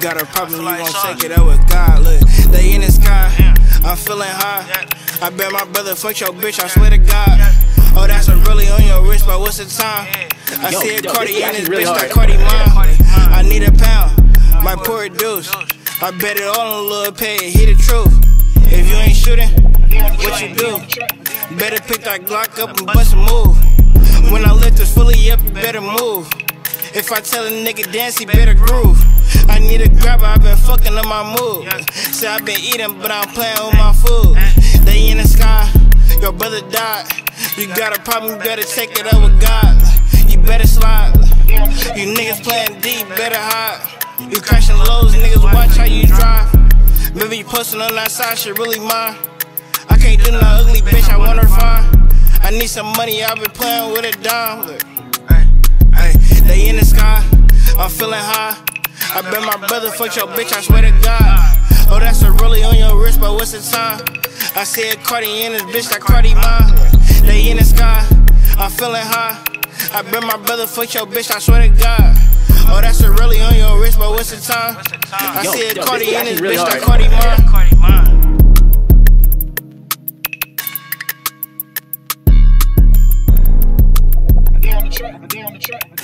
got a problem, you gon' take it up with God. Look, they in the sky, I'm feeling high. I bet my brother fuck your bitch, I swear to God. Oh, that's a Rollie on your wrist, but what's the time? I Yo, see a yo, Cardi this in actually this really bitch, hard. like Cardi mine. I need a pound, my poor a deuce. I bet it all on a little pay, hear the truth. If you ain't shooting, what you do? Better pick that Glock up and bust a move. When I lift this fully up, you better move. If I tell a nigga dance, he better groove. I need a grabber, i been fucking up my mood. Say i been eating, but I'm playing with my food. They in the sky, your brother died. You got a problem, you better take it up with God. You better slide. You niggas playing deep, better hide. You crashing lows, niggas watch how you drive. Maybe you posting on that side, shit really mine. I can't do no ugly bitch, I want her fine. I need some money, I've been playing with a dime. I'm feeling high. I bet my brother fucked your bitch, I swear to God. Oh, that's a Rollie on your wrist, but what's the time? I said Cardi in this bitch, that Cardi mine. They in the sky, I'm feeling high. I bet my brother fucked your bitch, I swear to God. Oh, that's a Rollie on your wrist, but what's the time? I said Cardi in this bitch, that Cardi mine. Track, on the track.